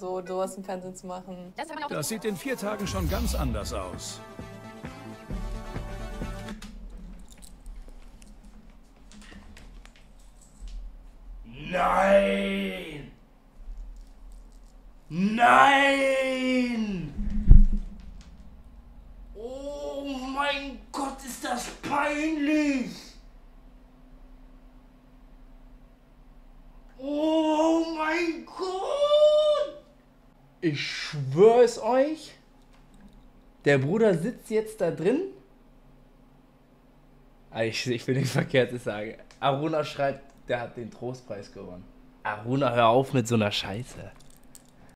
so sowas im Fernsehen zu machen. Das sieht in vier Tagen schon ganz anders aus. Nein! Nein! Oh mein Gott, ist das peinlich! Oh mein Gott! Ich schwöre es euch. Der Bruder sitzt jetzt da drin. Ah, Ich, ich will nichts Verkehrtes sagen. Aruna schreibt, der hat den Trostpreis gewonnen. Aruna, hör auf mit so einer Scheiße.